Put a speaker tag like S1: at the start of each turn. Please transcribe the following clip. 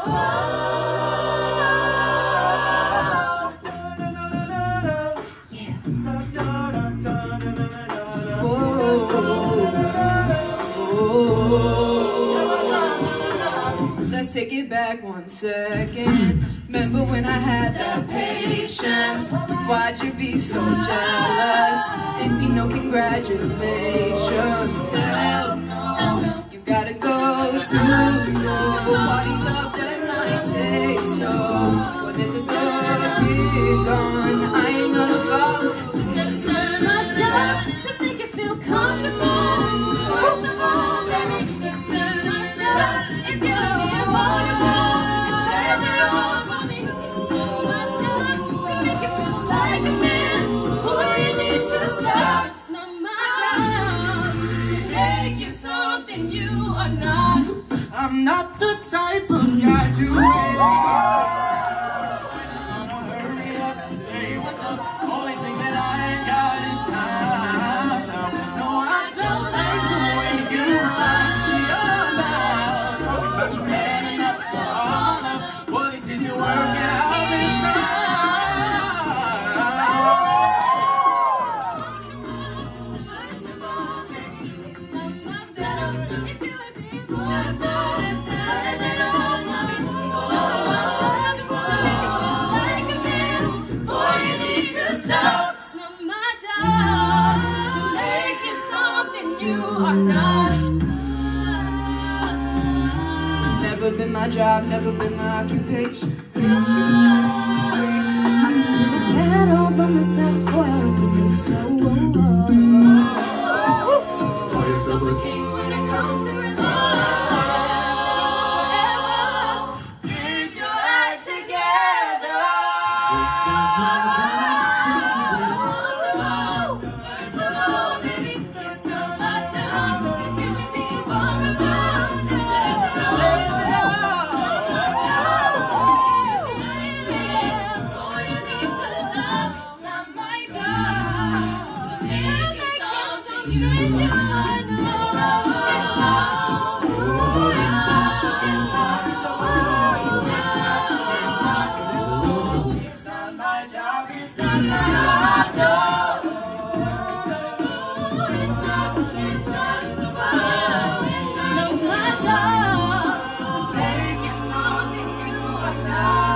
S1: Oh. Let's take it back one second. Remember when I had that patience? Why'd you be so jealous? Ain't seen no congratulations. Big I ain't gonna follow.
S2: It's not my job to make you feel comfortable. First of all, baby, it's not my job. If you don't want to know, it says it all for me. It's not my job to make you feel like a man. Boy, you need to stop. It's not my job to make you something you are not.
S3: I'm not the type of guy to
S1: Never been my job, never been my occupation.
S2: I that all by myself, I don't feel so
S3: Call yourself a king
S2: when it comes to relationships. now.